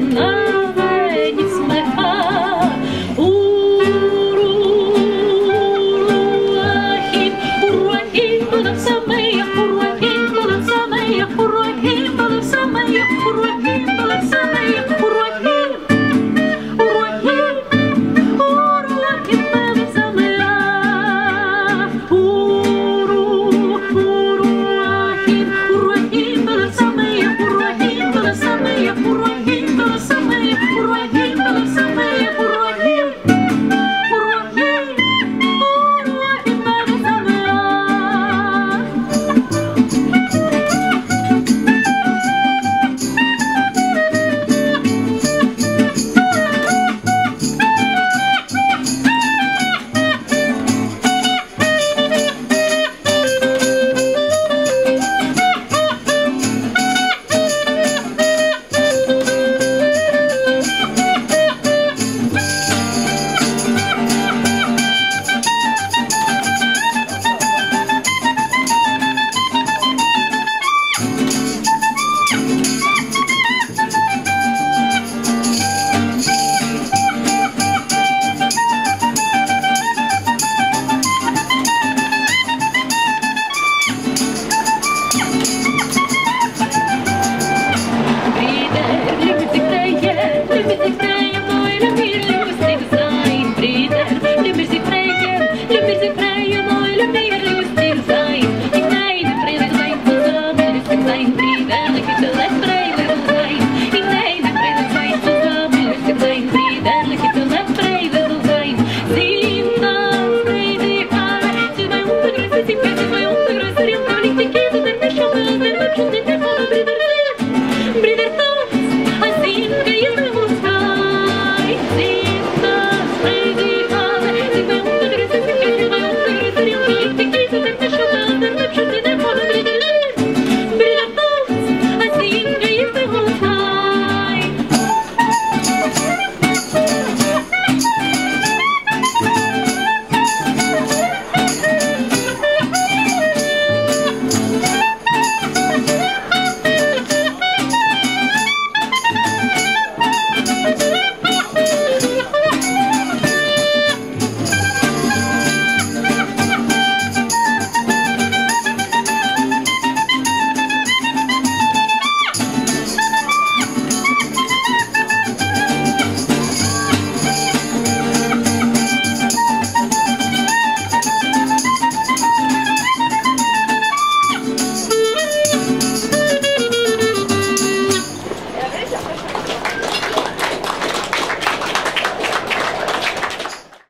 night. Everything.